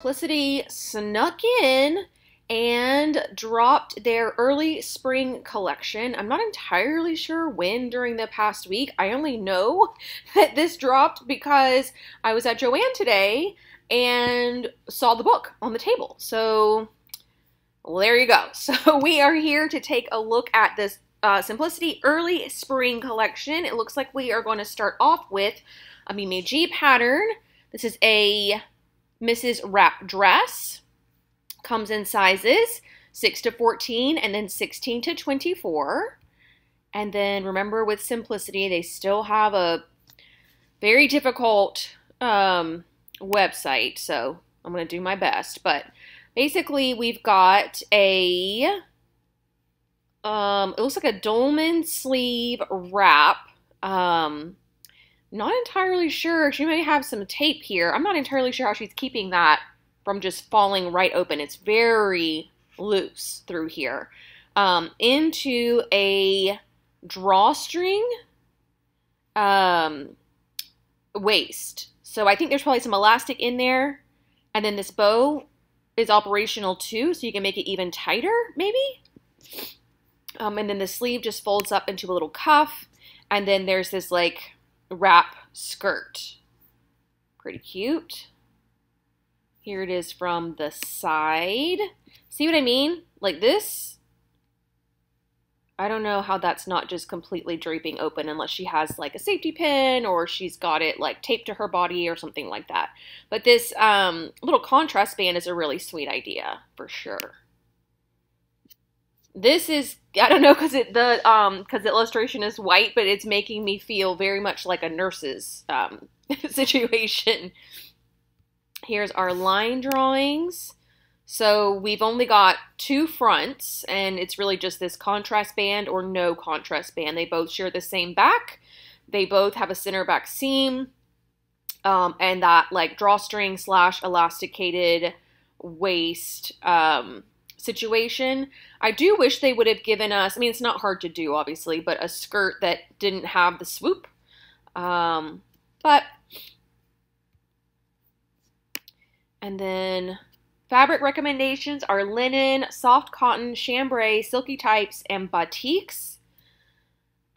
Simplicity snuck in and dropped their early spring collection. I'm not entirely sure when during the past week. I only know that this dropped because I was at Joann today and saw the book on the table. So well, there you go. So we are here to take a look at this uh, Simplicity early spring collection. It looks like we are going to start off with a Mimi G pattern. This is a Misses Wrap dress. Comes in sizes 6 to 14 and then 16 to 24. And then remember with Simplicity, they still have a very difficult um, website. So I'm going to do my best. But basically, we've got a, um, it looks like a dolman sleeve wrap. Um, not entirely sure. She may have some tape here. I'm not entirely sure how she's keeping that from just falling right open. It's very loose through here. Um, into a drawstring um, waist. So I think there's probably some elastic in there. And then this bow is operational too, so you can make it even tighter, maybe? Um, and then the sleeve just folds up into a little cuff. And then there's this like wrap skirt. Pretty cute. Here it is from the side. See what I mean? Like this, I don't know how that's not just completely draping open unless she has like a safety pin or she's got it like taped to her body or something like that. But this um, little contrast band is a really sweet idea for sure. This is I don't know because it the um because the illustration is white, but it's making me feel very much like a nurse's um, situation. Here's our line drawings. So we've only got two fronts, and it's really just this contrast band or no contrast band. They both share the same back. They both have a center back seam, um, and that like drawstring slash elasticated waist um, situation. I do wish they would have given us, I mean, it's not hard to do, obviously, but a skirt that didn't have the swoop. Um, but, and then fabric recommendations are linen, soft cotton, chambray, silky types, and batiks.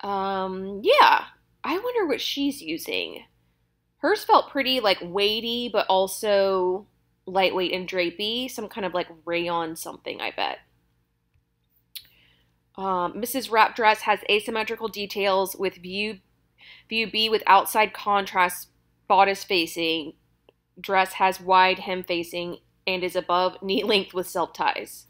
Um, yeah, I wonder what she's using. Hers felt pretty like weighty, but also lightweight and drapey, some kind of like rayon something, I bet. Um, Misses Wrap Dress has asymmetrical details with view, view B with outside contrast bodice facing. Dress has wide hem facing and is above knee length with self ties.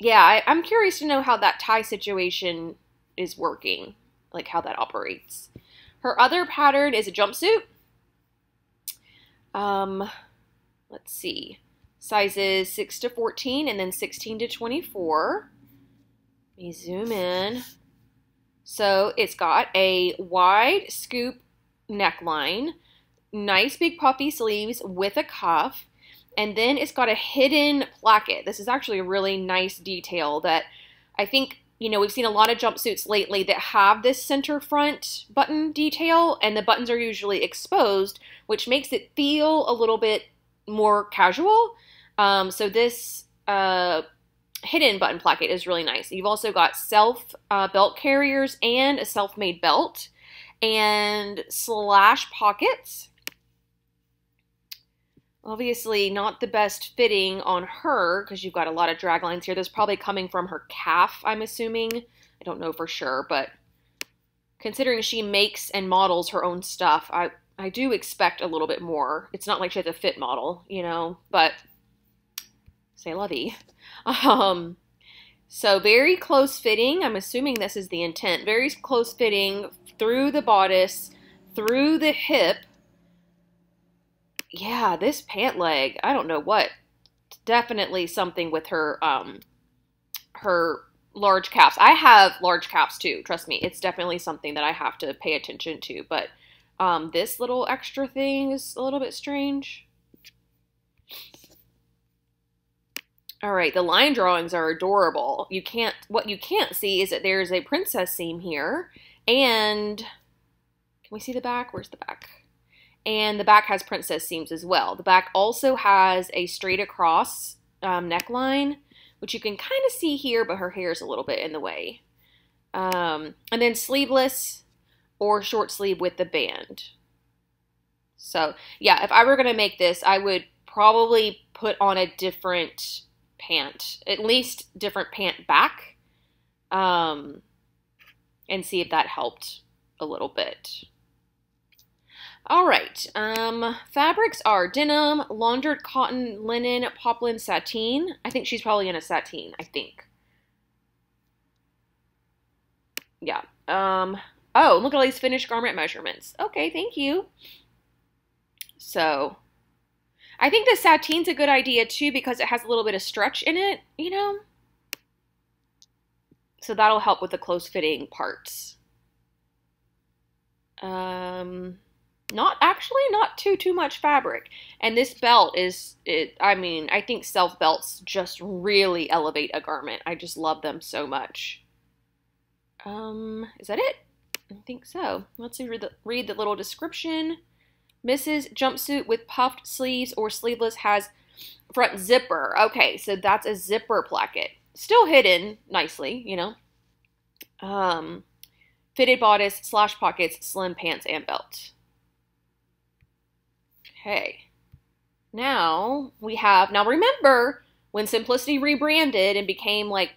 Yeah, I, I'm curious to know how that tie situation is working, like how that operates. Her other pattern is a jumpsuit. Um, let's see, sizes 6 to 14 and then 16 to 24. Let me zoom in. So it's got a wide scoop neckline, nice big puffy sleeves with a cuff, and then it's got a hidden placket. This is actually a really nice detail that I think you know, we've seen a lot of jumpsuits lately that have this center front button detail, and the buttons are usually exposed, which makes it feel a little bit more casual. Um, so this uh, hidden button placket is really nice. You've also got self uh, belt carriers and a self-made belt and slash pockets. Obviously not the best fitting on her because you've got a lot of drag lines here. This probably coming from her calf, I'm assuming. I don't know for sure, but considering she makes and models her own stuff, I I do expect a little bit more. It's not like she has a fit model, you know, but say lovey. Um, so very close fitting. I'm assuming this is the intent. Very close fitting through the bodice, through the hip. Yeah, this pant leg, I don't know what. Definitely something with her um her large caps. I have large caps too, trust me. It's definitely something that I have to pay attention to, but um, this little extra thing is a little bit strange. All right, the line drawings are adorable. You can't, what you can't see is that there's a princess seam here, and can we see the back? Where's the back? And the back has princess seams as well. The back also has a straight across um, neckline, which you can kind of see here, but her hair is a little bit in the way. Um, and then sleeveless or short sleeve with the band. So yeah, if I were going to make this, I would probably put on a different pant, at least different pant back, um, and see if that helped a little bit. All right, um, fabrics are denim, laundered cotton, linen, poplin, sateen. I think she's probably in a sateen, I think. Yeah. Um, oh, look at all these finished garment measurements. Okay, thank you. So, I think the sateen's a good idea too because it has a little bit of stretch in it, you know? So that'll help with the close fitting parts. Um, not actually not too too much fabric. And this belt is it i mean i think self belts just really elevate a garment. I just love them so much. Um is that it? I think so. Let's read the read the little description. Misses jumpsuit with puffed sleeves or sleeveless has front zipper. Okay so that's a zipper placket. Still hidden nicely you know. Um fitted bodice slash pockets slim pants and belt Okay. Now we have, now remember when Simplicity rebranded and became like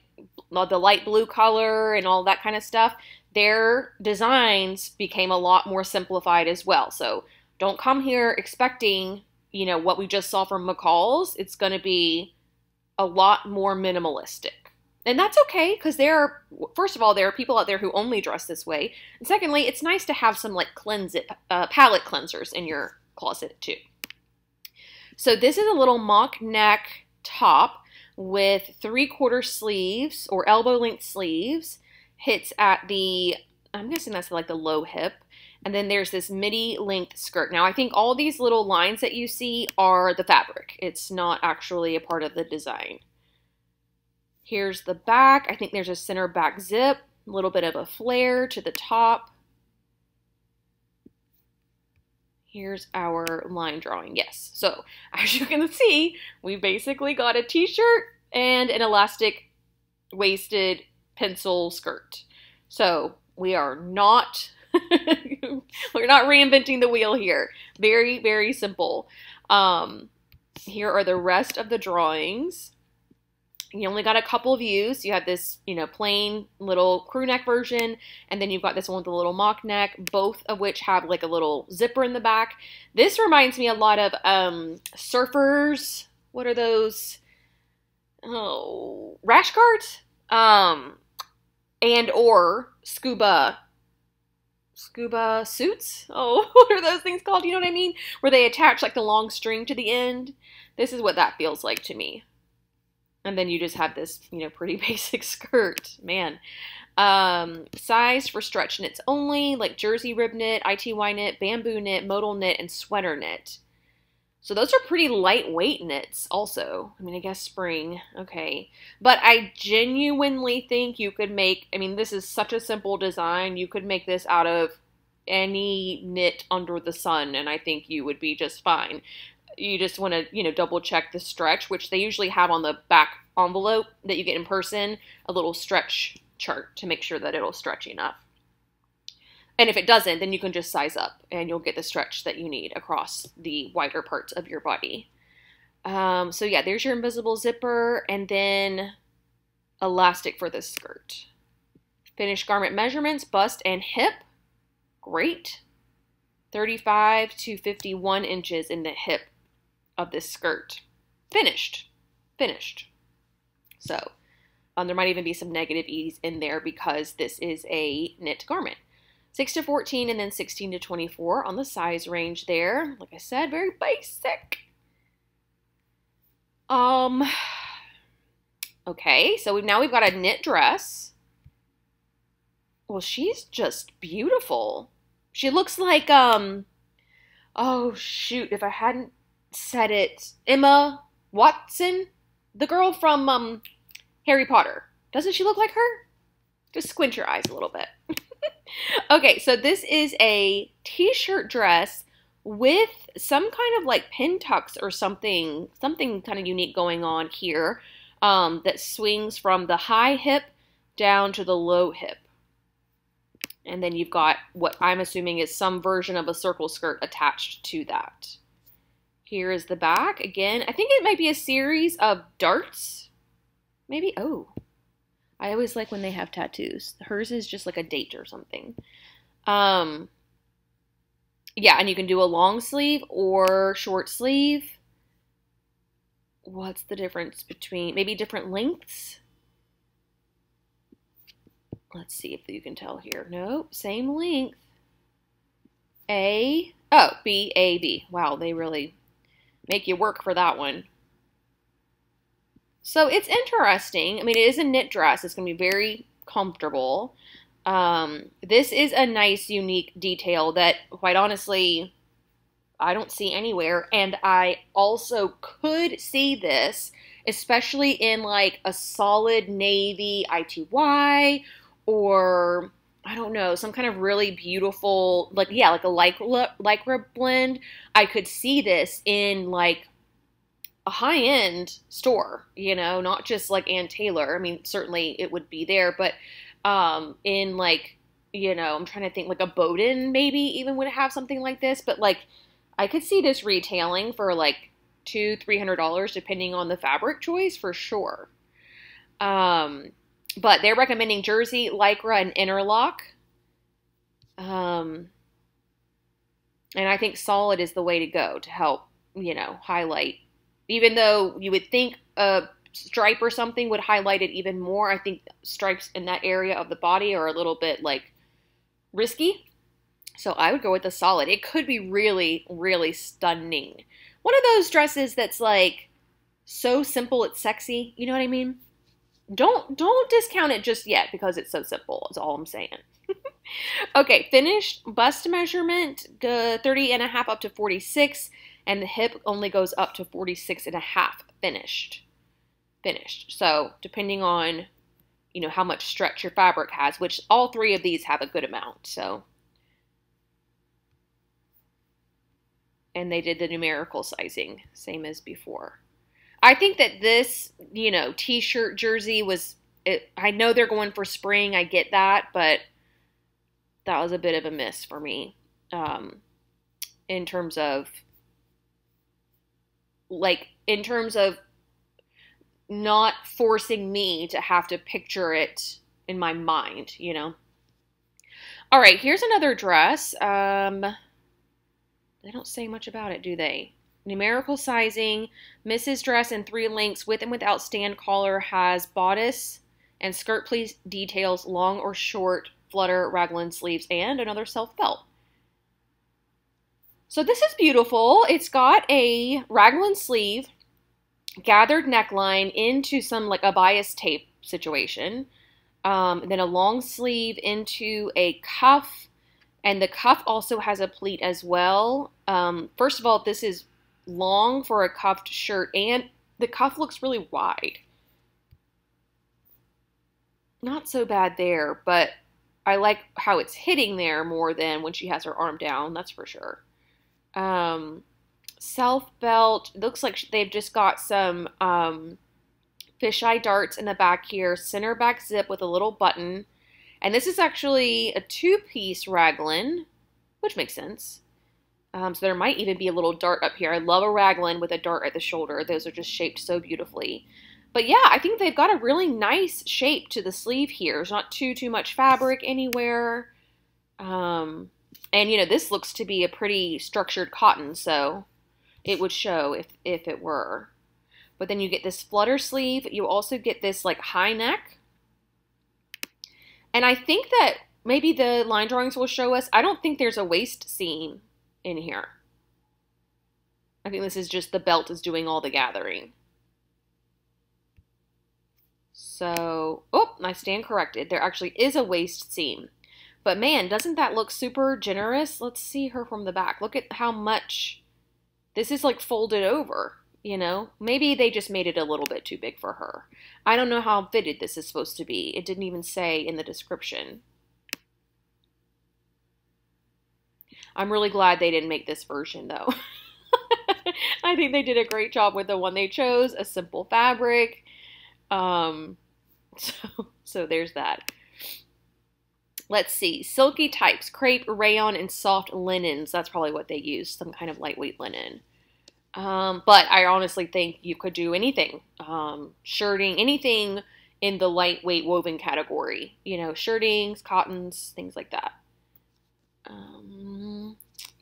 the light blue color and all that kind of stuff, their designs became a lot more simplified as well. So don't come here expecting, you know, what we just saw from McCall's. It's going to be a lot more minimalistic. And that's okay because there are, first of all, there are people out there who only dress this way. And secondly, it's nice to have some like cleanse it, uh, palette cleansers in your closet too. So this is a little mock neck top with three quarter sleeves or elbow length sleeves. Hits at the, I'm guessing that's like the low hip. And then there's this midi length skirt. Now I think all these little lines that you see are the fabric. It's not actually a part of the design. Here's the back. I think there's a center back zip, a little bit of a flare to the top. Here's our line drawing. Yes. So as you can see, we basically got a t-shirt and an elastic waisted pencil skirt. So we are not, we're not reinventing the wheel here. Very, very simple. Um, here are the rest of the drawings you only got a couple views. You have this, you know, plain little crew neck version, and then you've got this one with a little mock neck, both of which have like a little zipper in the back. This reminds me a lot of um, surfers. What are those? Oh, rash guards, um, and or scuba scuba suits. Oh, what are those things called? You know what I mean? Where they attach like the long string to the end. This is what that feels like to me. And then you just have this, you know, pretty basic skirt. Man. Um, size for stretch knits only, like jersey rib knit, ITY knit, bamboo knit, modal knit, and sweater knit. So those are pretty lightweight knits also. I mean, I guess spring, okay. But I genuinely think you could make, I mean, this is such a simple design. You could make this out of any knit under the sun, and I think you would be just fine you just want to, you know, double check the stretch, which they usually have on the back envelope that you get in person, a little stretch chart to make sure that it'll stretch enough. And if it doesn't, then you can just size up and you'll get the stretch that you need across the wider parts of your body. Um, so yeah, there's your invisible zipper and then elastic for the skirt. Finished garment measurements, bust and hip. Great. 35 to 51 inches in the hip of this skirt. Finished. Finished. So um, there might even be some negative ease in there because this is a knit garment. 6 to 14 and then 16 to 24 on the size range there. Like I said, very basic. Um, okay, so we've, now we've got a knit dress. Well, she's just beautiful. She looks like, um, oh shoot, if I hadn't said it, Emma Watson, the girl from um, Harry Potter. Doesn't she look like her? Just squint your eyes a little bit. okay, so this is a t-shirt dress with some kind of like pin tucks or something, something kind of unique going on here um, that swings from the high hip down to the low hip. And then you've got what I'm assuming is some version of a circle skirt attached to that. Here is the back. Again, I think it might be a series of darts. Maybe, oh. I always like when they have tattoos. Hers is just like a date or something. Um, yeah, and you can do a long sleeve or short sleeve. What's the difference between maybe different lengths? Let's see if you can tell here. Nope, same length. A, oh, B, A, B. Wow, they really make you work for that one. So it's interesting. I mean, it is a knit dress. It's going to be very comfortable. Um, this is a nice, unique detail that, quite honestly, I don't see anywhere. And I also could see this, especially in like a solid navy ITY or I don't know, some kind of really beautiful, like, yeah, like a lycra, lycra blend. I could see this in like a high end store, you know, not just like Ann Taylor. I mean, certainly it would be there, but um, in like, you know, I'm trying to think like a Boden maybe even would have something like this, but like I could see this retailing for like two, three hundred dollars depending on the fabric choice for sure. Um, but they're recommending jersey, lycra, and interlock. Um, and I think solid is the way to go to help, you know, highlight. Even though you would think a stripe or something would highlight it even more, I think stripes in that area of the body are a little bit like risky. So I would go with the solid. It could be really, really stunning. One of those dresses that's like so simple it's sexy. You know what I mean? Don't don't discount it just yet because it's so simple is all i'm saying. Okay finished bust measurement uh, 30 and a half up to 46 and the hip only goes up to 46 and a half finished. Finished. So depending on you know how much stretch your fabric has which all three of these have a good amount so. And they did the numerical sizing same as before I think that this, you know, t-shirt jersey was it, I know they're going for spring, I get that, but that was a bit of a miss for me. Um in terms of like in terms of not forcing me to have to picture it in my mind, you know. All right, here's another dress. Um they don't say much about it, do they? Numerical sizing. Misses Dress in three lengths with and without stand collar has bodice and skirt pleat details, long or short, flutter, raglan sleeves, and another self belt. So this is beautiful. It's got a raglan sleeve, gathered neckline into some like a bias tape situation. Um, then a long sleeve into a cuff, and the cuff also has a pleat as well. Um, first of all, this is long for a cuffed shirt, and the cuff looks really wide. Not so bad there, but I like how it's hitting there more than when she has her arm down, that's for sure. Um, self belt, looks like they've just got some um, fisheye darts in the back here, center back zip with a little button. And this is actually a two piece raglan, which makes sense. Um, so there might even be a little dart up here. I love a raglan with a dart at the shoulder. Those are just shaped so beautifully. But yeah, I think they've got a really nice shape to the sleeve here. There's not too, too much fabric anywhere. Um, and, you know, this looks to be a pretty structured cotton, so it would show if, if it were. But then you get this flutter sleeve. You also get this, like, high neck. And I think that maybe the line drawings will show us, I don't think there's a waist seam in here. I think this is just the belt is doing all the gathering. So, oh, I stand corrected. There actually is a waist seam. But man, doesn't that look super generous? Let's see her from the back. Look at how much this is like folded over, you know? Maybe they just made it a little bit too big for her. I don't know how fitted this is supposed to be. It didn't even say in the description. I'm really glad they didn't make this version though. I think they did a great job with the one they chose, a simple fabric. Um, so, so there's that. Let's see, silky types, crepe, rayon, and soft linens. That's probably what they use, some kind of lightweight linen. Um, but I honestly think you could do anything, um, shirting, anything in the lightweight woven category. You know, shirtings, cottons, things like that. Um,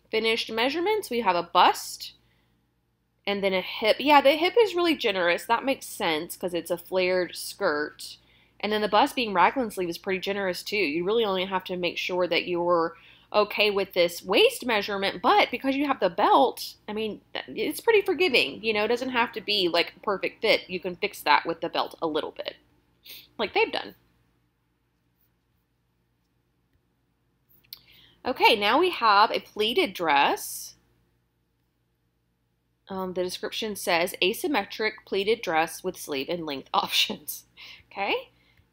finished measurements, we have a bust and then a hip. Yeah, the hip is really generous. That makes sense because it's a flared skirt. And then the bust being raglan sleeve is pretty generous too. You really only have to make sure that you're okay with this waist measurement, but because you have the belt, I mean, it's pretty forgiving. You know, it doesn't have to be like perfect fit. You can fix that with the belt a little bit, like they've done. Okay, now we have a pleated dress. Um, the description says asymmetric pleated dress with sleeve and length options. Okay,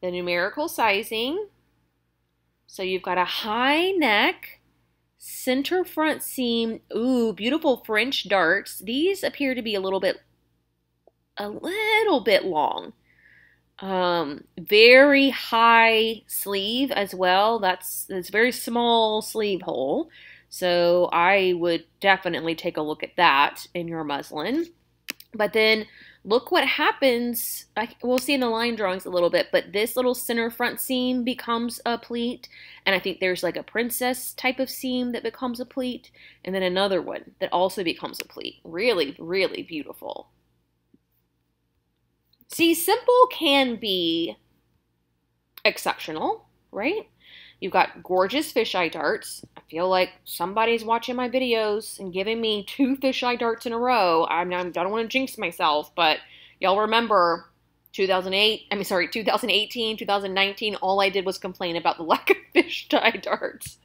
the numerical sizing. So you've got a high neck, center front seam. Ooh, beautiful French darts. These appear to be a little bit, a little bit long. Um, very high sleeve as well. That's that's very small sleeve hole. So I would definitely take a look at that in your muslin. But then look what happens. I, we'll see in the line drawings a little bit, but this little center front seam becomes a pleat. And I think there's like a princess type of seam that becomes a pleat. And then another one that also becomes a pleat. Really, really beautiful. See, simple can be exceptional, right? You've got gorgeous fisheye darts. I feel like somebody's watching my videos and giving me two fisheye darts in a row. I'm, I don't want to jinx myself, but y'all remember 2008, I mean, sorry, 2018, 2019, all I did was complain about the lack of fisheye darts.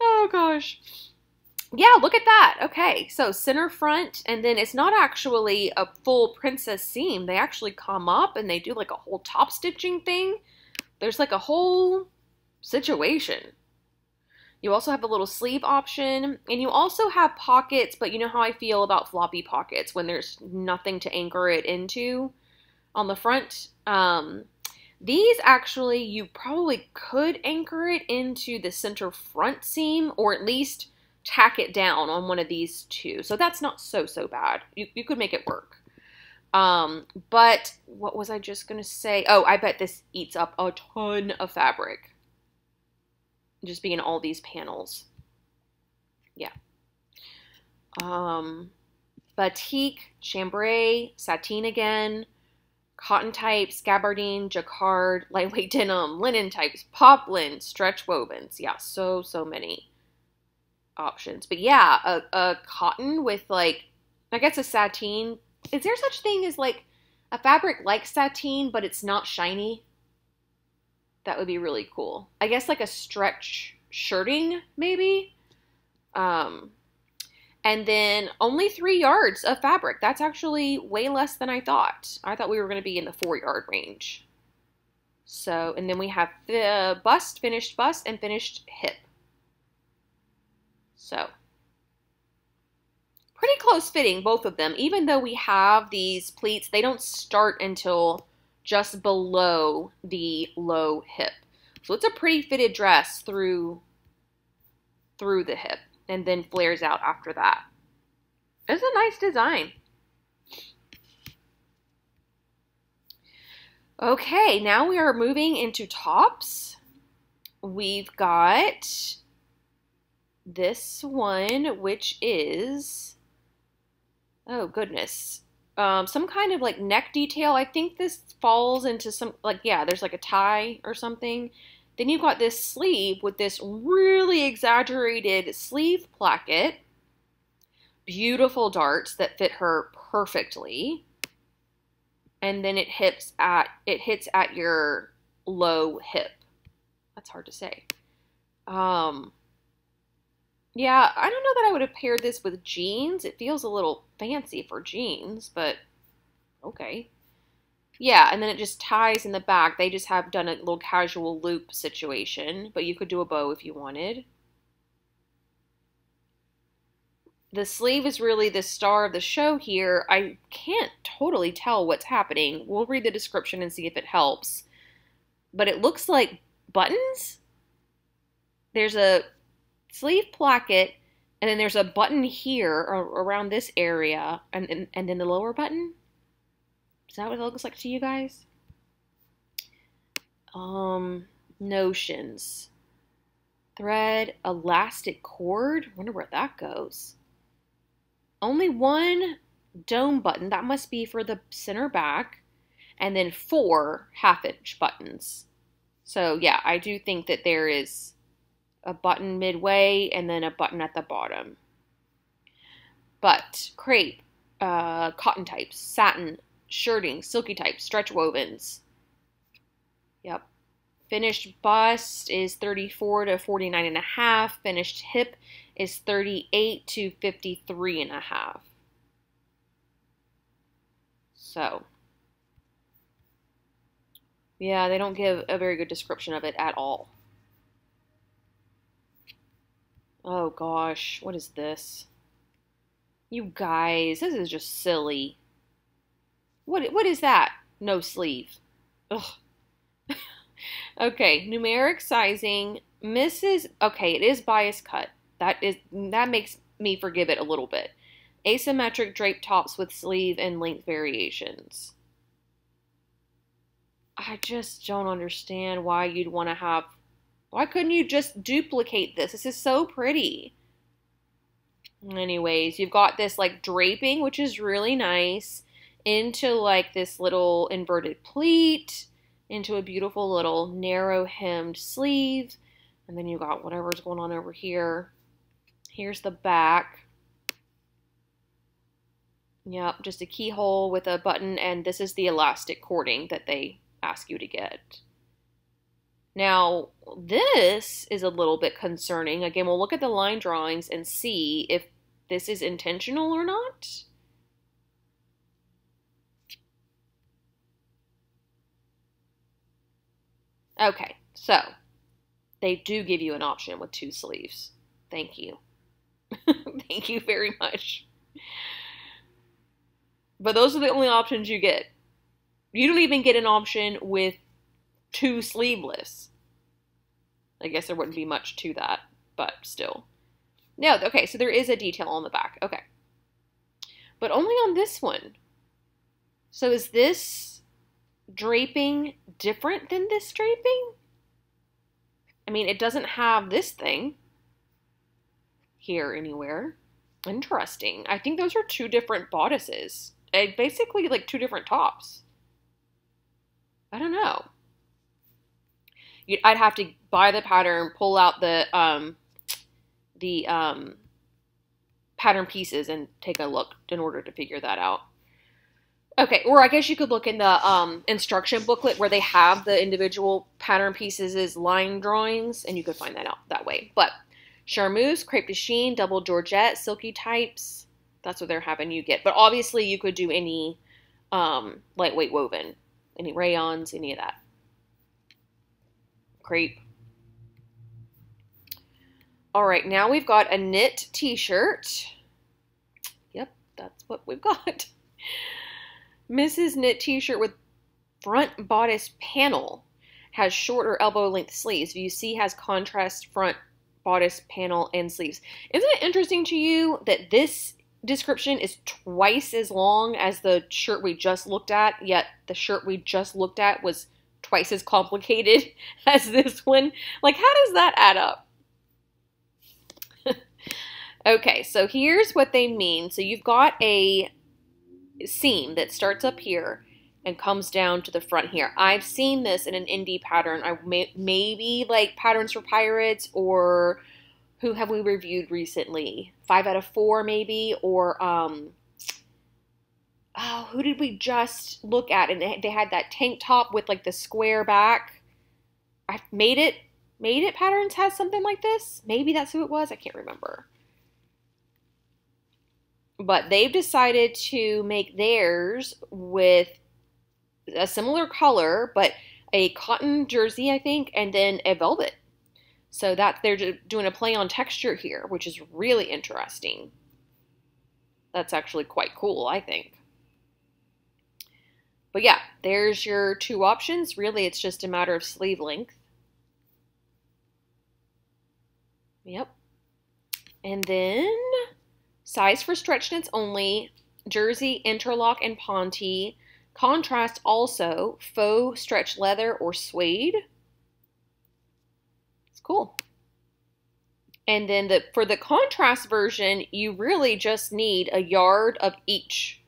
Oh gosh. Yeah, look at that. Okay, so center front, and then it's not actually a full princess seam. They actually come up and they do like a whole top stitching thing. There's like a whole situation. You also have a little sleeve option, and you also have pockets, but you know how I feel about floppy pockets when there's nothing to anchor it into on the front. Um, these actually, you probably could anchor it into the center front seam, or at least tack it down on one of these two. So that's not so, so bad. You, you could make it work. Um, but what was I just going to say? Oh, I bet this eats up a ton of fabric just being all these panels. Yeah. Um, batik, chambray, sateen again, cotton types, gabardine, jacquard, lightweight denim, linen types, poplin, stretch wovens. Yeah, so, so many options. But yeah, a, a cotton with like, I guess a sateen. Is there such thing as like a fabric like sateen, but it's not shiny? That would be really cool. I guess like a stretch shirting, maybe. Um, and then only three yards of fabric. That's actually way less than I thought. I thought we were going to be in the four yard range. So, and then we have the bust, finished bust, and finished hip. So, pretty close fitting, both of them. Even though we have these pleats, they don't start until just below the low hip. So it's a pretty fitted dress through through the hip and then flares out after that. It's a nice design. Okay, now we are moving into tops. We've got this one, which is, oh goodness, um, some kind of like neck detail. I think this falls into some like yeah, there's like a tie or something. Then you've got this sleeve with this really exaggerated sleeve placket. Beautiful darts that fit her perfectly. And then it hits at it hits at your low hip. That's hard to say. Um yeah, I don't know that I would have paired this with jeans. It feels a little fancy for jeans, but okay. Yeah, and then it just ties in the back. They just have done a little casual loop situation, but you could do a bow if you wanted. the sleeve is really the star of the show here. I can't totally tell what's happening. We'll read the description and see if it helps. But it looks like buttons. There's a sleeve placket, and then there's a button here around this area, and, and, and then the lower button. Is that what it looks like to you guys? Um, notions. Thread, elastic cord. Wonder where that goes. Only one dome button. That must be for the center back. And then four half inch buttons. So yeah, I do think that there is a button midway and then a button at the bottom. But crepe, uh, cotton types, satin, shirting, silky types, stretch wovens. Yep. Finished bust is 34 to 49 and a half. Finished hip is 38 to 53 and a half. So, yeah, they don't give a very good description of it at all. Oh gosh, what is this? You guys, this is just silly. What what is that? No sleeve. Ugh. okay, numeric sizing. Misses Okay, it is bias cut. That is that makes me forgive it a little bit. Asymmetric drape tops with sleeve and length variations. I just don't understand why you'd want to have why couldn't you just duplicate this? This is so pretty. Anyways, you've got this like draping, which is really nice into like this little inverted pleat, into a beautiful little narrow hemmed sleeve. And then you got whatever's going on over here. Here's the back. Yep, just a keyhole with a button, and this is the elastic cording that they ask you to get. Now, this is a little bit concerning. Again, we'll look at the line drawings and see if this is intentional or not. Okay, so they do give you an option with two sleeves. Thank you. Thank you very much. But those are the only options you get. You don't even get an option with two sleeveless. I guess there wouldn't be much to that, but still. No, okay, so there is a detail on the back. Okay. But only on this one. So is this draping different than this draping? I mean, it doesn't have this thing here anywhere. Interesting. I think those are two different bodices. Eh, basically, like two different tops. I don't know. I'd have to buy the pattern, pull out the um, the um, pattern pieces, and take a look in order to figure that out. Okay, or I guess you could look in the um, instruction booklet where they have the individual pattern pieces as line drawings, and you could find that out that way. But charmeuse, crepe de chine, double georgette, silky types, that's what they're having you get. But obviously, you could do any um, lightweight woven, any rayons, any of that. Crepe. All right, now we've got a knit t-shirt. Yep, that's what we've got. Misses Knit t-shirt with front bodice panel has shorter elbow length sleeves. You see has contrast front bodice panel and sleeves. Isn't it interesting to you that this description is twice as long as the shirt we just looked at, yet the shirt we just looked at was twice as complicated as this one? Like, how does that add up? okay, so here's what they mean. So you've got a seam that starts up here and comes down to the front here. I've seen this in an indie pattern. I may, maybe like Patterns for Pirates or who have we reviewed recently? Five out of four maybe or um oh who did we just look at and they, they had that tank top with like the square back. I made it made it patterns has something like this. Maybe that's who it was. I can't remember. But they've decided to make theirs with a similar color, but a cotton jersey, I think, and then a velvet. So that they're doing a play on texture here, which is really interesting. that's actually quite cool, I think. But yeah, there's your two options. Really, it's just a matter of sleeve length. Yep. And then size for stretch knits only, jersey, interlock, and ponte. Contrast also faux stretch leather or suede. It's cool. And then the for the contrast version, you really just need a yard of each.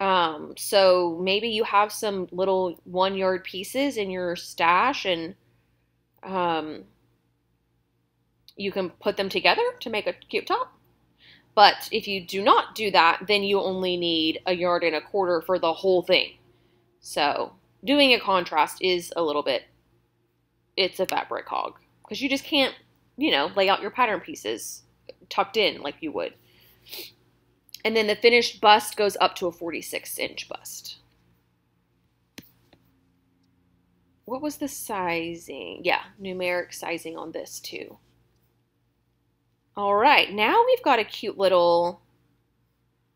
Um, so maybe you have some little one yard pieces in your stash and um, you can put them together to make a cute top. But if you do not do that, then you only need a yard and a quarter for the whole thing. So doing a contrast is a little bit, it's a fabric hog because you just can't, you know, lay out your pattern pieces tucked in like you would. And then the finished bust goes up to a 46 inch bust. What was the sizing? Yeah, numeric sizing on this too. All right, now we've got a cute little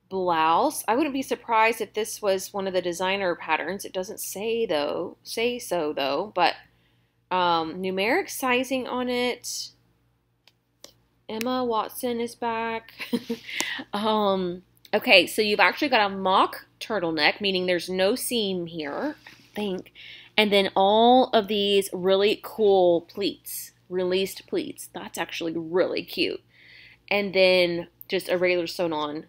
blouse. I wouldn't be surprised if this was one of the designer patterns. It doesn't say though, say so though, but um, numeric sizing on it. Emma Watson is back. um, okay, so you've actually got a mock turtleneck, meaning there's no seam here, I think. And then all of these really cool pleats, released pleats. That's actually really cute. And then just a regular sewn on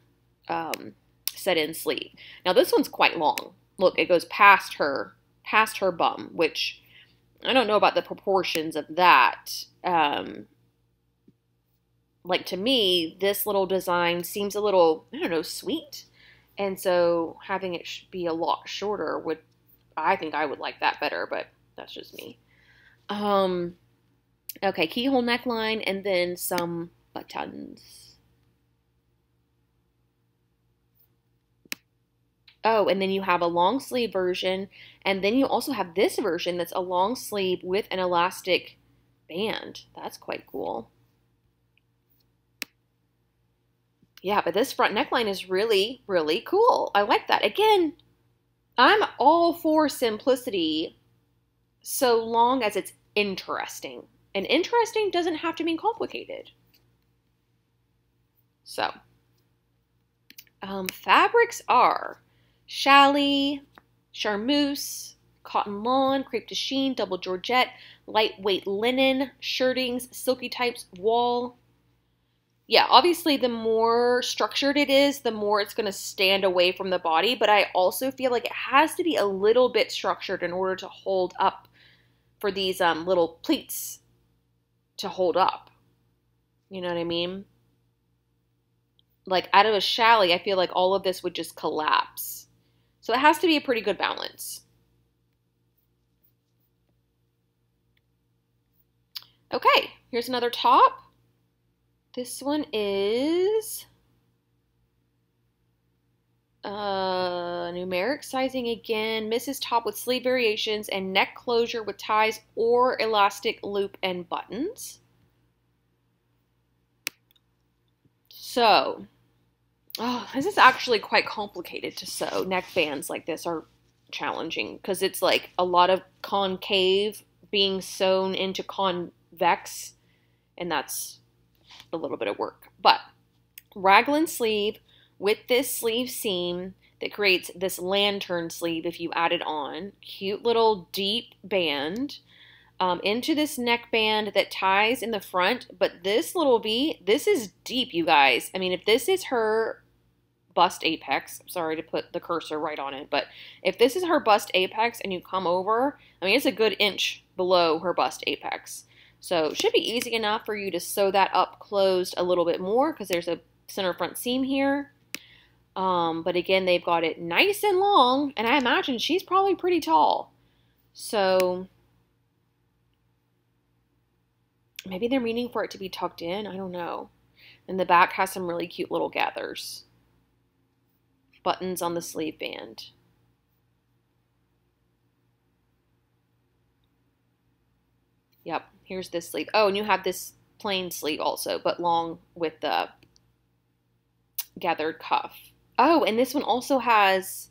um, set in sleeve. Now this one's quite long. Look, it goes past her, past her bum, which I don't know about the proportions of that. Um, like to me, this little design seems a little, I don't know, sweet. And so having it be a lot shorter would, I think I would like that better, but that's just me. Um, okay, keyhole neckline and then some buttons. Oh, and then you have a long sleeve version, and then you also have this version that's a long sleeve with an elastic band. That's quite cool. Yeah, but this front neckline is really, really cool. I like that. Again, I'm all for simplicity so long as it's interesting. And interesting doesn't have to mean complicated. So, um, fabrics are challis, charmeuse, cotton lawn, crepe de chine, double georgette, lightweight linen, shirtings, silky types, wool. Yeah, obviously, the more structured it is, the more it's going to stand away from the body. But I also feel like it has to be a little bit structured in order to hold up for these um, little pleats to hold up. You know what I mean? Like out of a challis, I feel like all of this would just collapse. So it has to be a pretty good balance. Okay, here's another top. This one is uh, numeric sizing again. Misses top with sleeve variations and neck closure with ties or elastic loop and buttons. So, Oh, this is actually quite complicated to sew. Neck bands like this are challenging because it's like a lot of concave being sewn into convex, and that's a little bit of work. But raglan sleeve with this sleeve seam that creates this lantern sleeve if you add it on. Cute little deep band. Um, into this neckband that ties in the front, but this little V, this is deep, you guys. I mean, if this is her bust apex. Sorry to put the cursor right on it, but if this is her bust apex and you come over, I mean, it's a good inch below her bust apex. So it should be easy enough for you to sew that up closed a little bit more because there's a center front seam here. Um, but again, they've got it nice and long, and I imagine she's probably pretty tall. So maybe they're meaning for it to be tucked in. I don't know. And the back has some really cute little gathers buttons on the sleeve band. Yep, here's this sleeve. Oh, and you have this plain sleeve also, but long with the gathered cuff. Oh, and this one also has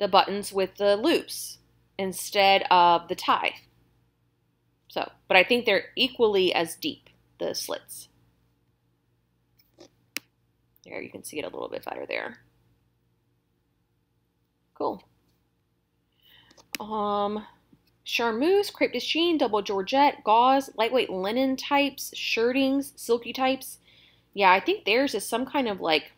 the buttons with the loops instead of the tie. So, but I think they're equally as deep, the slits. There, you can see it a little bit better there. Cool. Um, charmeuse, crepe de chine, double georgette, gauze, lightweight linen types, shirtings, silky types. Yeah, I think theirs is some kind of like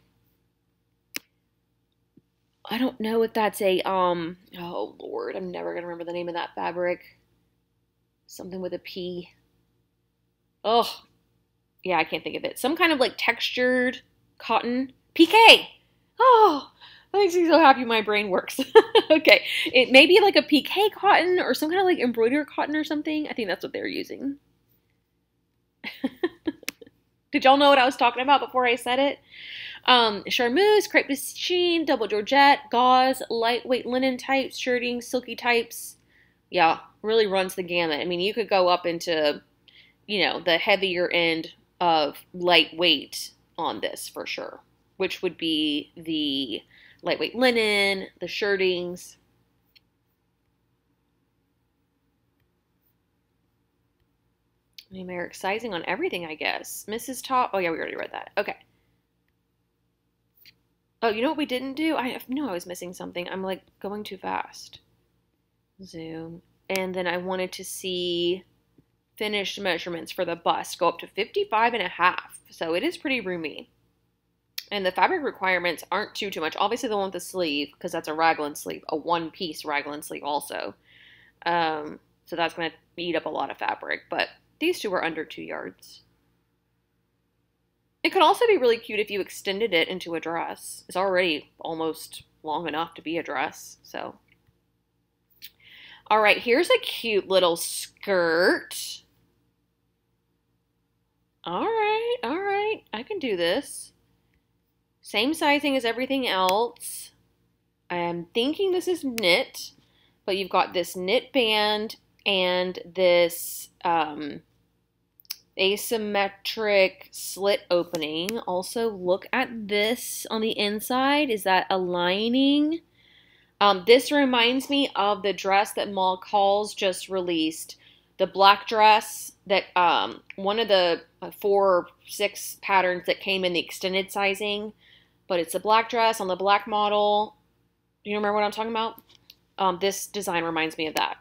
I don't know if that's a um oh lord, I'm never gonna remember the name of that fabric. Something with a P. Oh, yeah, I can't think of it. Some kind of like textured cotton. pique. Oh, that makes me so happy my brain works. okay, it may be like a pique cotton or some kind of like embroidered cotton or something. I think that's what they're using. Did y'all know what I was talking about before I said it? Um, charmeuse, crepe de chine, double georgette, gauze, lightweight linen types, shirting, silky types. Yeah, really runs the gamut. I mean, you could go up into, you know, the heavier end of lightweight on this for sure, which would be the lightweight linen, the shirtings. Numeric sizing on everything, I guess. Misses Top. Oh, yeah, we already read that. Okay. Oh, you know what we didn't do? I knew I was missing something. I'm like going too fast. Zoom. And then I wanted to see finished measurements for the bust go up to 55 and a half. So it is pretty roomy. And the fabric requirements aren't too too much. Obviously the one with the sleeve, because that's a raglan sleeve, a one piece raglan sleeve also. Um, so that's going to eat up a lot of fabric. But these two are under two yards. It could also be really cute if you extended it into a dress. It's already almost long enough to be a dress, so. All right, here's a cute little skirt. All right, all right, I can do this. Same sizing as everything else. I am thinking this is knit, but you've got this knit band and this um, asymmetric slit opening. Also, look at this on the inside. Is that a lining? Um, this reminds me of the dress that McCall's just released. The black dress that um, one of the four or six patterns that came in the extended sizing, but it's a black dress on the black model. Do you remember what I'm talking about? Um, this design reminds me of that.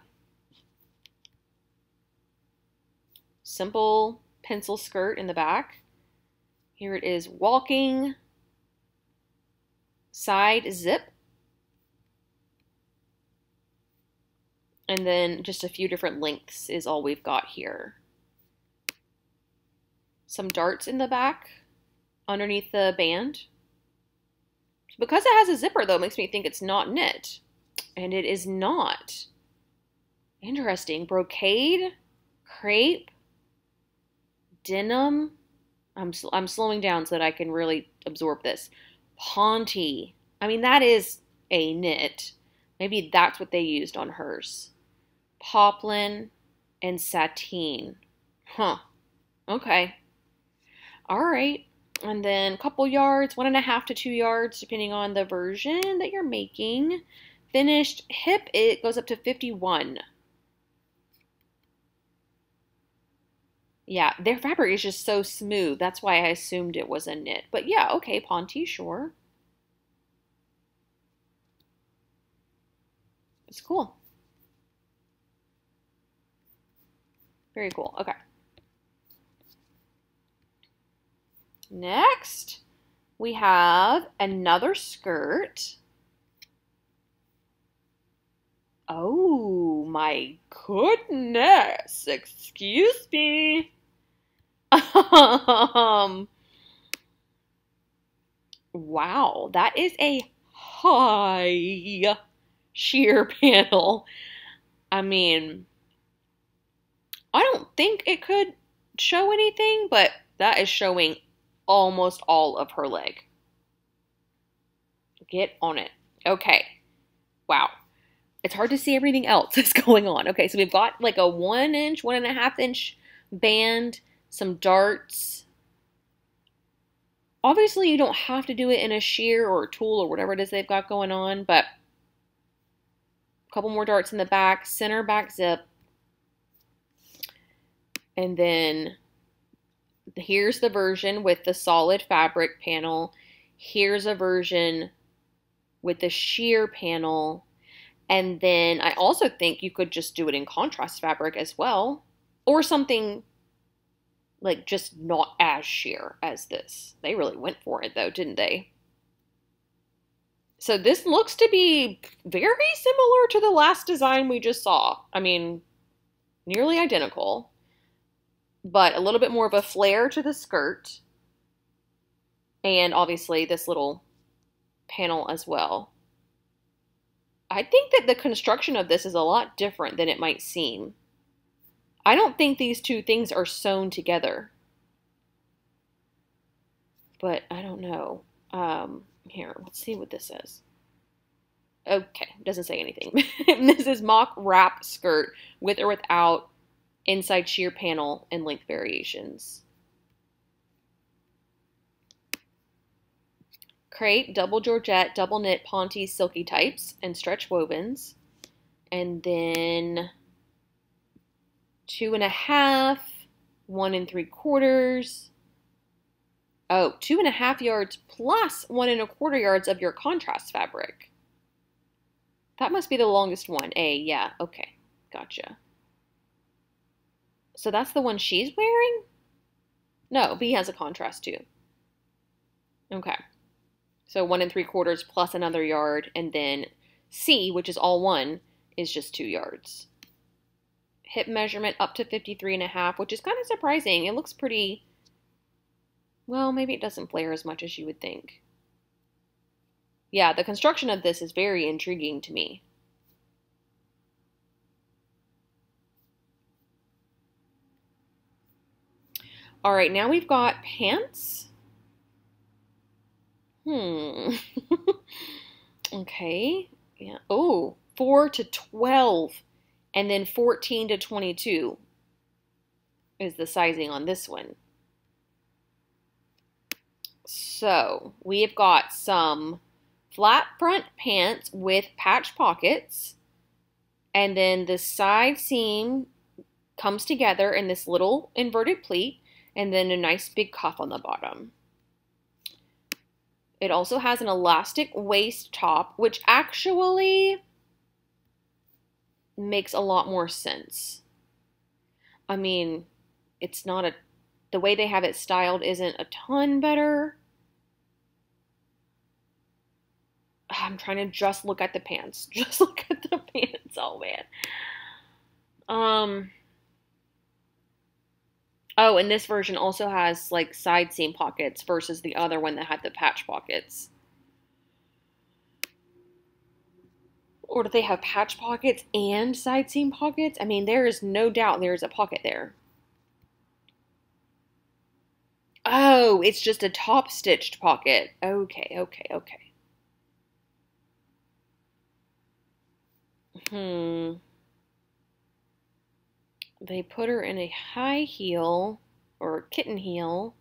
Simple pencil skirt in the back. Here it is walking, side zip, and then just a few different lengths is all we've got here. Some darts in the back underneath the band. Because it has a zipper though, makes me think it's not knit. And it is not. Interesting. Brocade, crepe, denim. I'm I'm slowing down so that I can really absorb this. Ponte. I mean that is a knit. Maybe that's what they used on hers. Poplin and sateen. Huh. Okay. All right. And then a couple yards, one and a half to two yards, depending on the version that you're making. Finished hip, it goes up to 51. Yeah, their fabric is just so smooth. That's why I assumed it was a knit. But yeah, okay, Ponte, sure. It's cool. Very cool. Okay. Next, we have another skirt. Oh my goodness. Excuse me. Um, wow, that is a high sheer panel. I mean, I don't think it could show anything, but that is showing almost all of her leg. Get on it. Okay. Wow. It's hard to see everything else that's going on. Okay, so we've got like a one inch, one and a half inch band some darts. Obviously, you don't have to do it in a sheer or a tulle or whatever it is they've got going on, but a couple more darts in the back, center back zip, and then here's the version with the solid fabric panel. Here's a version with the sheer panel. And then I also think you could just do it in contrast fabric as well, or something like just not as sheer as this. They really went for it though, didn't they? So this looks to be very similar to the last design we just saw. I mean, nearly identical but a little bit more of a flare to the skirt. And obviously this little panel as well. I think that the construction of this is a lot different than it might seem. I don't think these two things are sewn together. But I don't know. Um, here, let's see what this says. Okay, doesn't say anything. this is mock wrap skirt with or without inside sheer panel, and length variations. Crepe, double Georgette, double knit, Ponte, silky types, and stretch wovens. And then two and a half, one and three quarters. Oh, two and a half yards plus one and a quarter yards of your contrast fabric. That must be the longest one. A, yeah, okay, gotcha. So that's the one she's wearing? No, B has a contrast too. Okay. So one and three quarters plus another yard, and then C, which is all one, is just two yards. Hip measurement up to 53 and a half, which is kind of surprising. It looks pretty, well, maybe it doesn't flare as much as you would think. Yeah, the construction of this is very intriguing to me. All right, now we've got pants. Hmm. okay. Yeah. Oh, 4 to 12 and then 14 to 22 is the sizing on this one. So, we've got some flat front pants with patch pockets and then the side seam comes together in this little inverted pleat and then a nice big cuff on the bottom. It also has an elastic waist top, which actually makes a lot more sense. I mean, it's not a, the way they have it styled isn't a ton better. I'm trying to just look at the pants. Just look at the pants. Oh man. Um, Oh, and this version also has like side seam pockets versus the other one that had the patch pockets. Or do they have patch pockets and side seam pockets? I mean, there is no doubt there is a pocket there. Oh, it's just a top stitched pocket. Okay, okay, okay. Hmm. They put her in a high heel or kitten heel.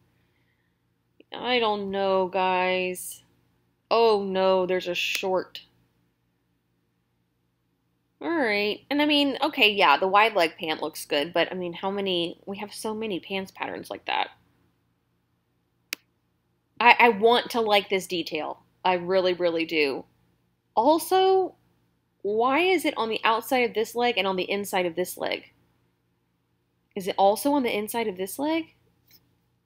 I don't know, guys. Oh no, there's a short. Alright. And I mean, okay, yeah, the wide leg pant looks good, but I mean, how many? We have so many pants patterns like that. I, I want to like this detail. I really, really do. Also, why is it on the outside of this leg and on the inside of this leg? Is it also on the inside of this leg?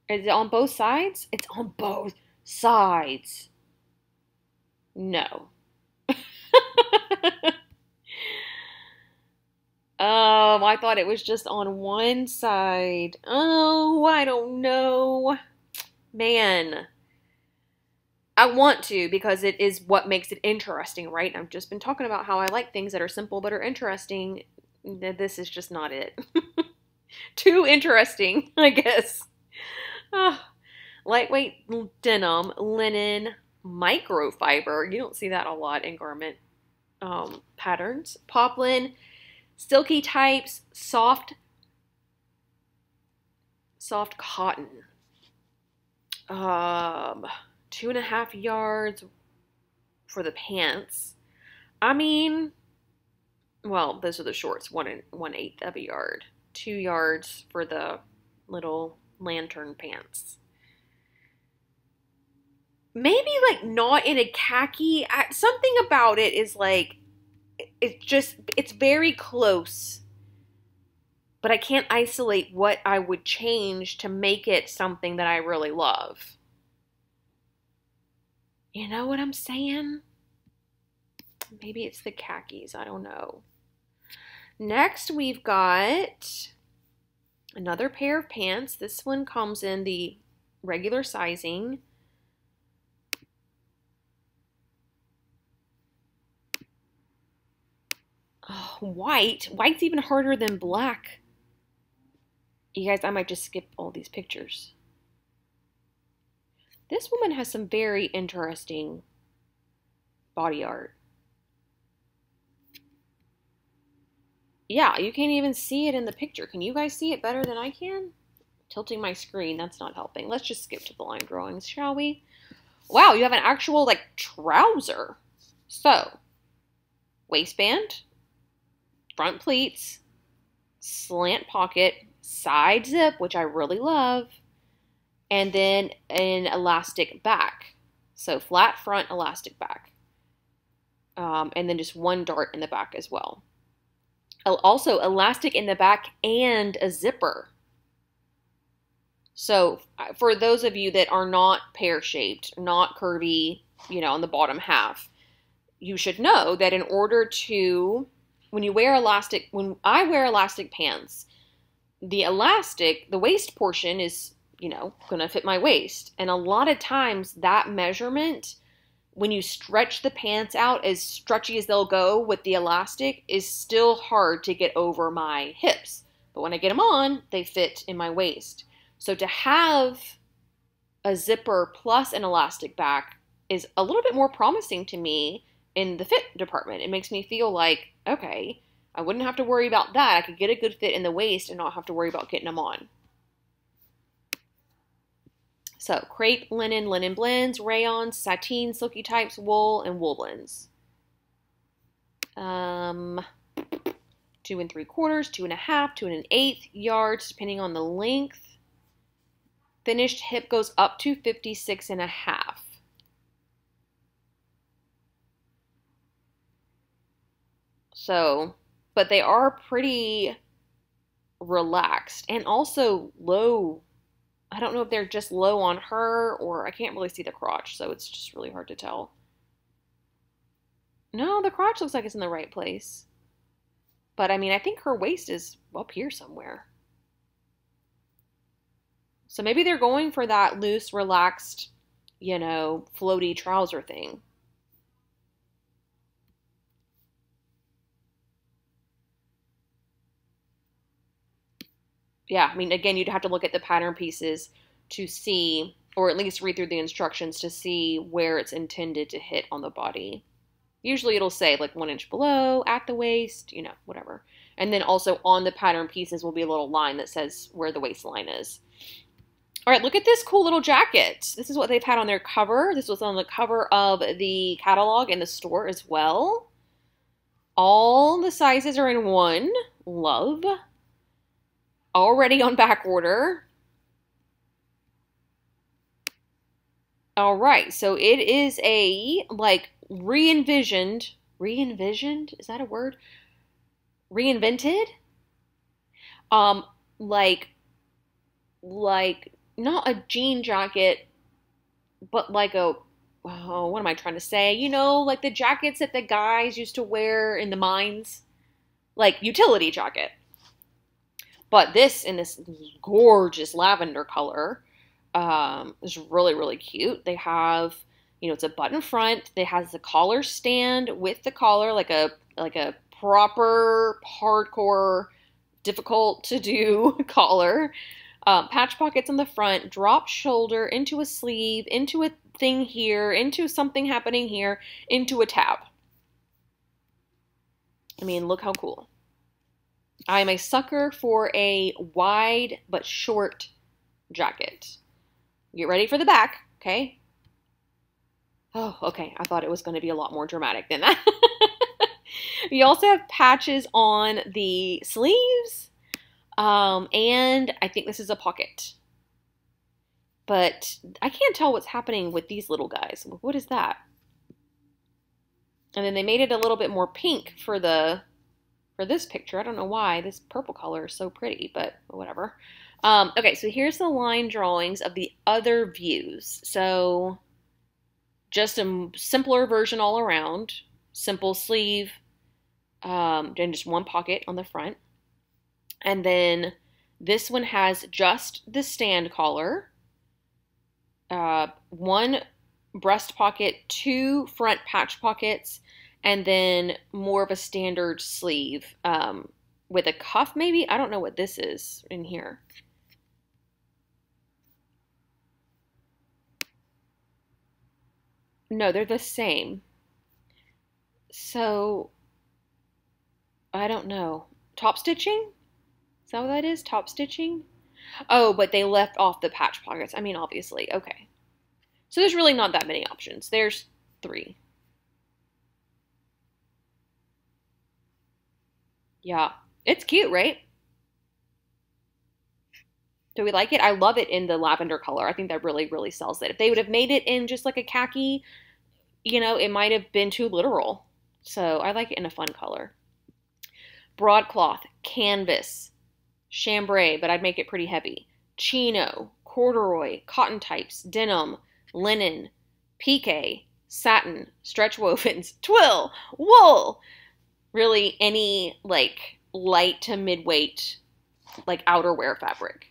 Is it on both sides? It's on both sides. No. Um, I thought it was just on one side. Oh, I don't know. Man. I want to because it is what makes it interesting, right? I've just been talking about how I like things that are simple but are interesting. This is just not it. Too interesting, I guess. Oh, lightweight denim, linen, microfiber. You don't see that a lot in garment um, patterns. Poplin, silky types, soft, soft cotton. um, two and a half yards for the pants. I mean, well, those are the shorts, one and one eighth of a yard. Two yards for the little lantern pants. Maybe like not in a khaki. Something about it is like it's just it's very close. But I can't isolate what I would change to make it something that I really love. You know what I'm saying? Maybe it's the khakis. I don't know. Next, we've got another pair of pants. This one comes in the regular sizing. Oh, white. White's even harder than black. You guys, I might just skip all these pictures. This woman has some very interesting body art. Yeah, you can't even see it in the picture. Can you guys see it better than I can? Tilting my screen, that's not helping. Let's just skip to the line drawings, shall we? Wow, you have an actual, like, trouser. So, waistband, front pleats, slant pocket, side zip, which I really love, and then an elastic back. So flat front, elastic back. Um, and then just one dart in the back as well also elastic in the back and a zipper. So uh, for those of you that are not pear-shaped, not curvy, you know, on the bottom half, you should know that in order to when you wear elastic when I wear elastic pants, the elastic, the waist portion is, you know, going to fit my waist. And a lot of times that measurement when you stretch the pants out as stretchy as they'll go with the elastic is still hard to get over my hips. But when I get them on, they fit in my waist. So to have a zipper plus an elastic back is a little bit more promising to me in the fit department. It makes me feel like, okay, I wouldn't have to worry about that. I could get a good fit in the waist and not have to worry about getting them on. So crepe, linen, linen blends, rayon, sateen, silky types, wool, and wool blends. Um, two and three quarters, two and a half, two and an eighth yards, depending on the length. Finished hip goes up to 56 and a half. So, but they are pretty relaxed and also low I don't know if they're just low on her or I can't really see the crotch, so it's just really hard to tell. No, the crotch looks like it's in the right place. But I mean, I think her waist is up here somewhere. So maybe they're going for that loose, relaxed, you know, floaty trouser thing. Yeah, I mean, again, you'd have to look at the pattern pieces to see, or at least read through the instructions to see where it's intended to hit on the body. Usually it'll say like one inch below, at the waist, you know, whatever. And then also on the pattern pieces will be a little line that says where the waistline is. All right, look at this cool little jacket. This is what they've had on their cover. This was on the cover of the catalog in the store as well. All the sizes are in one. Love already on back order. All right, so it is a like re-envisioned, re-envisioned, is that a word? Reinvented? Um, like, like, not a jean jacket, but like a, oh, what am I trying to say? You know, like the jackets that the guys used to wear in the mines? Like, utility jacket. But this in this gorgeous lavender color um, is really, really cute. They have, you know, it's a button front. It has the collar stand with the collar, like a like a proper hardcore, difficult to do collar. Um, patch pockets on the front, drop shoulder into a sleeve, into a thing here, into something happening here, into a tab. I mean, look how cool. I am a sucker for a wide but short jacket. Get ready for the back, okay? Oh, okay. I thought it was going to be a lot more dramatic than that. you also have patches on the sleeves. Um, and I think this is a pocket. But I can't tell what's happening with these little guys. What is that? And then they made it a little bit more pink for the for this picture. I don't know why. This purple color is so pretty, but whatever. Um, okay, so here's the line drawings of the other views. So just a simpler version all around. Simple sleeve, um, and just one pocket on the front. And then this one has just the stand collar, uh, one breast pocket, two front patch pockets, and then more of a standard sleeve um, with a cuff, maybe? I don't know what this is in here. No, they're the same. So, I don't know. Top stitching? Is that what that is? Top stitching? Oh, but they left off the patch pockets. I mean, obviously. Okay. So there's really not that many options. There's three. Yeah. It's cute, right? Do we like it? I love it in the lavender color. I think that really, really sells it. If they would have made it in just like a khaki, you know, it might have been too literal. So I like it in a fun color. Broadcloth, canvas, chambray, but I'd make it pretty heavy. Chino, corduroy, cotton types, denim, linen, pique, satin, stretch wovens, twill, wool. Really any like light to mid-weight like outerwear fabric.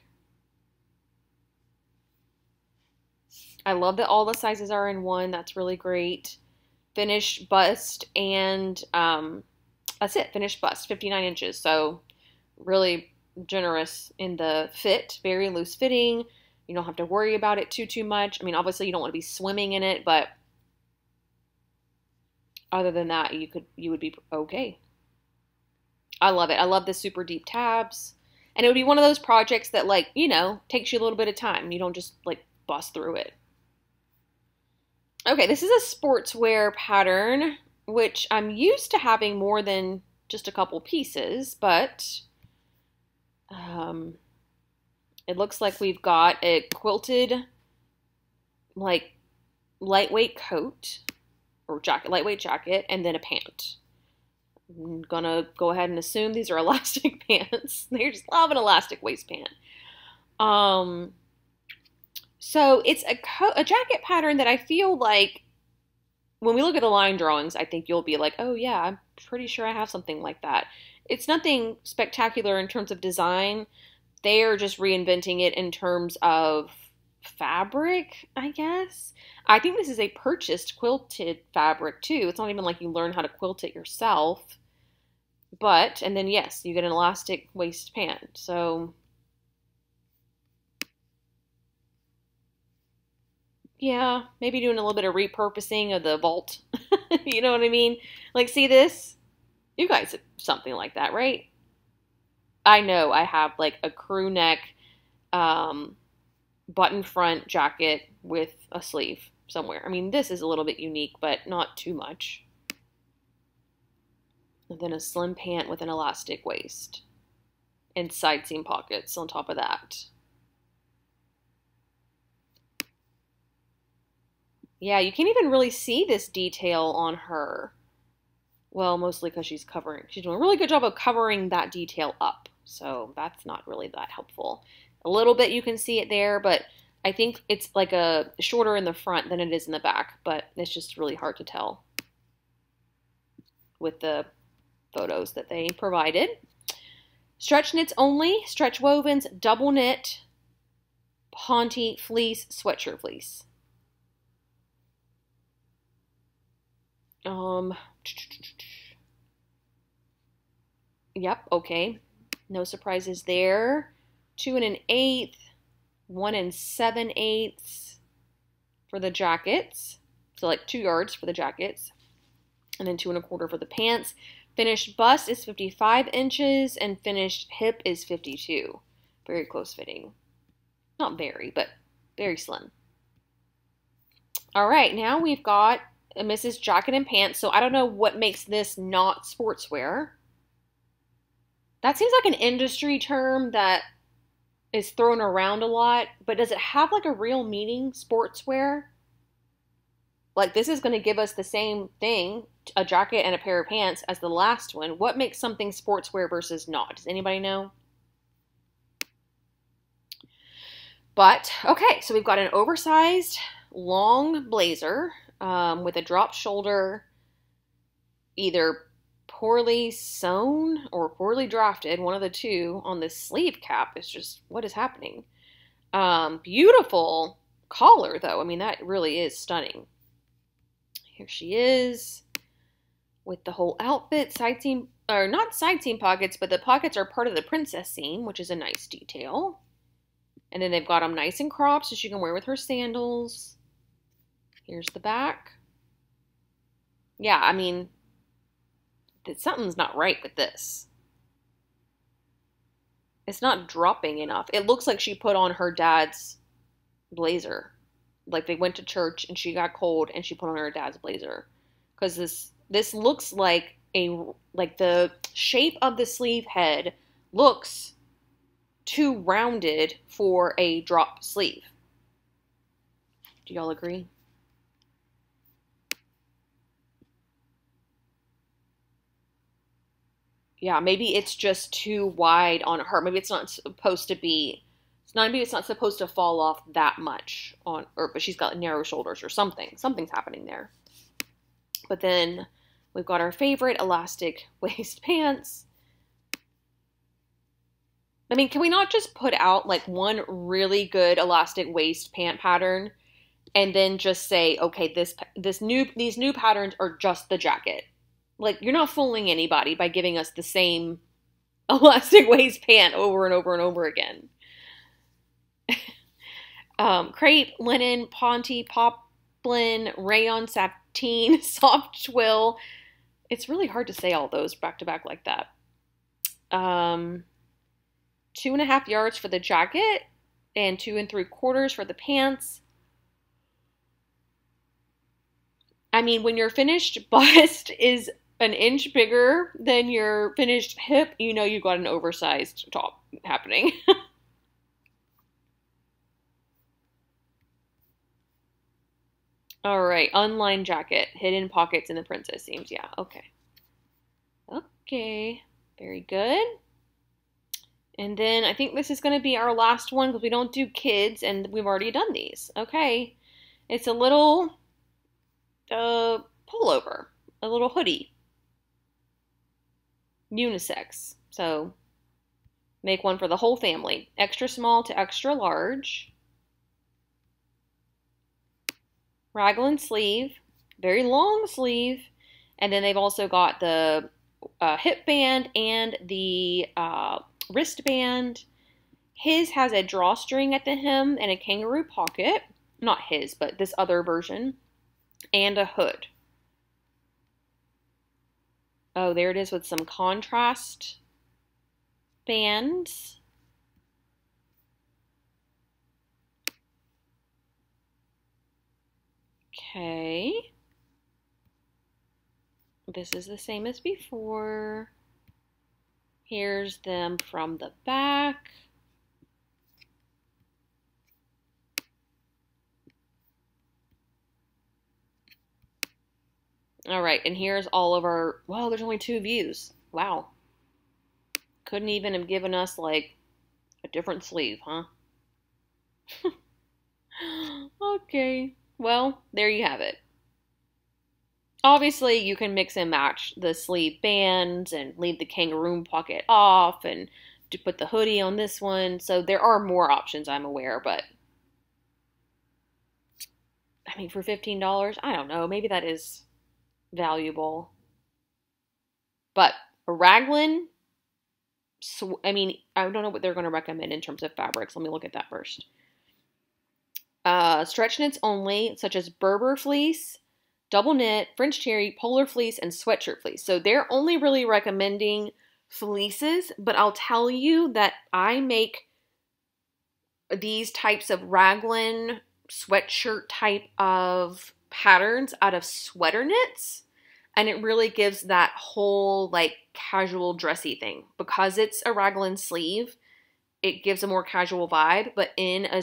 I love that all the sizes are in one. That's really great. Finished bust and um, that's it. Finished bust, 59 inches. So really generous in the fit, very loose fitting. You don't have to worry about it too too much. I mean, obviously you don't want to be swimming in it, but other than that, you could you would be okay. I love it. I love the super deep tabs. And it would be one of those projects that like, you know, takes you a little bit of time. You don't just like bust through it. Okay, this is a sportswear pattern, which I'm used to having more than just a couple pieces, but um, it looks like we've got a quilted, like, lightweight coat or jacket, lightweight jacket, and then a pant. I'm gonna go ahead and assume these are elastic pants. They just love an elastic waistband. Um, so it's a, co- a jacket pattern that I feel like when we look at the line drawings, I think you'll be like, oh yeah, I'm pretty sure I have something like that. It's nothing spectacular in terms of design. They are just reinventing it in terms of fabric, I guess. I think this is a purchased quilted fabric too. It's not even like you learn how to quilt it yourself. But, and then yes, you get an elastic waist pant. So yeah, maybe doing a little bit of repurposing of the vault. you know what I mean? Like, see this? You guys something like that, right? I know I have like a crew neck um, button front jacket with a sleeve somewhere. I mean, this is a little bit unique, but not too much. And then a slim pant with an elastic waist and side seam pockets on top of that. Yeah, you can't even really see this detail on her. Well, mostly because she's covering, she's doing a really good job of covering that detail up. So that's not really that helpful. A little bit you can see it there, but I think it's like a shorter in the front than it is in the back, but it's just really hard to tell with the photos that they provided. Stretch knits only, stretch wovens, double knit, Ponte fleece, sweatshirt fleece. Um, yep, okay. No surprises there. Two and an eighth, one and seven eighths for the jackets. So like two yards for the jackets. And then two and a quarter for the pants. Finished bust is 55 inches and finished hip is 52. Very close fitting. Not very, but Very slim. All right, now we've got a Misses Jacket and Pants. So I don't know what makes this not sportswear. That seems like an industry term that is thrown around a lot, but does it have like a real meaning, sportswear? Like this is going to give us the same thing, a jacket and a pair of pants as the last one. What makes something sportswear versus not? Does anybody know? But okay, so we've got an oversized long blazer um, with a drop shoulder, either poorly sewn or poorly drafted, one of the two, on this sleeve cap. Is just what is happening. Um, beautiful collar, though. I mean, that really is stunning. Here she is with the whole outfit, side seam, or not side seam pockets, but the pockets are part of the princess seam, which is a nice detail. And then they've got them nice and cropped so she can wear with her sandals. Here's the back. Yeah, I mean, something's not right with this. It's not dropping enough. It looks like she put on her dad's blazer like they went to church and she got cold and she put on her dad's blazer because this this looks like a like the shape of the sleeve head looks too rounded for a drop sleeve. Do y'all agree? Yeah, maybe it's just too wide on her. Maybe it's not supposed to be not maybe it's not supposed to fall off that much on or but she's got narrow shoulders or something. Something's happening there. But then we've got our favorite elastic waist pants. I mean, can we not just put out like one really good elastic waist pant pattern and then just say, okay, this this new these new patterns are just the jacket. Like you're not fooling anybody by giving us the same elastic waist pant over and over and over again um, crepe, linen, ponte, poplin, rayon, sateen, soft twill. It's really hard to say all those back to back like that. Um, two and a half yards for the jacket and two and three quarters for the pants. I mean, when your finished bust is an inch bigger than your finished hip, you know you've got an oversized top happening. All right, unlined jacket, hidden pockets in the princess seams. Yeah, okay. Okay, very good. And then I think this is going to be our last one because we don't do kids and we've already done these. Okay, it's a little uh, pullover, a little hoodie. Unisex. So make one for the whole family. Extra small to extra large. raglan sleeve, very long sleeve, and then they've also got the uh, hip band and the uh, wristband. His has a drawstring at the hem and a kangaroo pocket. Not his, but this other version. And a hood. Oh, there it is with some contrast bands. Okay. This is the same as before. Here's them from the back. All right, and here's all of our, wow, there's only two views. Wow. Couldn't even have given us like a different sleeve, huh? okay. Well, there you have it. Obviously, you can mix and match the sleeve bands and leave the kangaroo pocket off and to put the hoodie on this one. So there are more options, I'm aware, but I mean, for $15, I don't know. Maybe that is valuable. But a raglan, so, I mean, I don't know what they're going to recommend in terms of fabrics. Let me look at that first. Uh, stretch knits only, such as Berber fleece, double knit, French terry, polar fleece, and sweatshirt fleece. So they're only really recommending fleeces, but I'll tell you that I make these types of raglan sweatshirt type of patterns out of sweater knits and it really gives that whole like casual dressy thing. Because it's a raglan sleeve it gives a more casual vibe but in a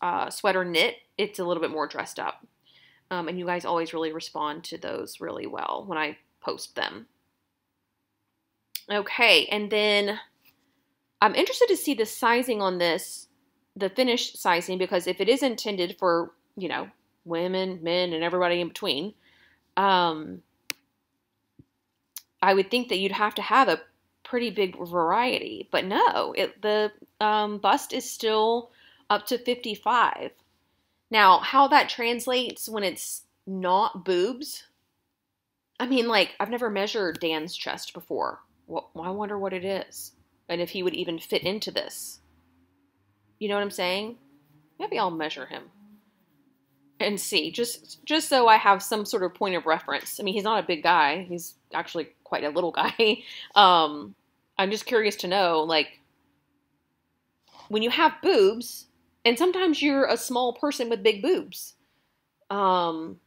uh, sweater knit it's a little bit more dressed up. Um, and you guys always really respond to those really well when i post them. Okay and then i'm interested to see the sizing on this the finished sizing because if it is intended for you know women men and everybody in between um I would think that you'd have to have a pretty big variety, but no, it, the um, bust is still up to 55. Now, how that translates when it's not boobs, I mean, like, I've never measured Dan's chest before. Well, I wonder what it is and if he would even fit into this. You know what I'm saying? Maybe I'll measure him and see just just so I have some sort of point of reference. I mean, he's not a big guy. He's actually quite a little guy. Um, I'm just curious to know, like, when you have boobs, and sometimes you're a small person with big boobs. Um,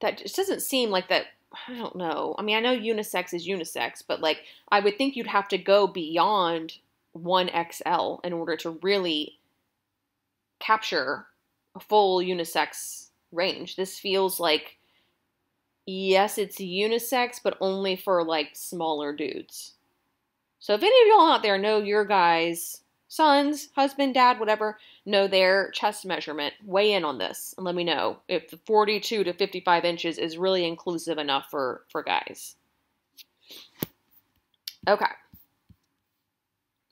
that just doesn't seem like that. I don't know. I mean, I know unisex is unisex, but like, I would think you'd have to go beyond 1XL in order to really capture a full unisex range. This feels like yes, it's unisex, but only for like smaller dudes. So if any of y'all out there know your guys' sons, husband, dad, whatever, know their chest measurement, weigh in on this and let me know if the 42 to 55 inches is really inclusive enough for, for guys. Okay.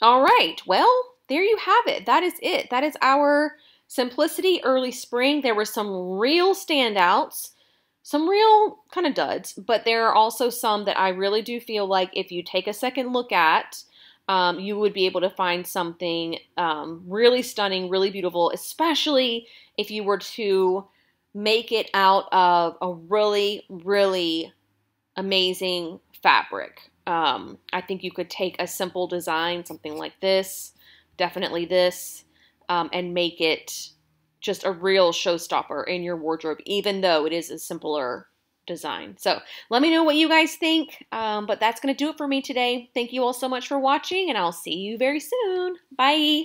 All right. Well, there you have it. That is it. That is our Simplicity Early Spring. There were some real standouts some real kind of duds, but there are also some that I really do feel like if you take a second look at, um, you would be able to find something um, really stunning, really beautiful, especially if you were to make it out of a really, really amazing fabric. Um, I think you could take a simple design, something like this, definitely this, um, and make it just a real showstopper in your wardrobe, even though it is a simpler design. So let me know what you guys think. Um, but that's going to do it for me today. Thank you all so much for watching, and I'll see you very soon. Bye.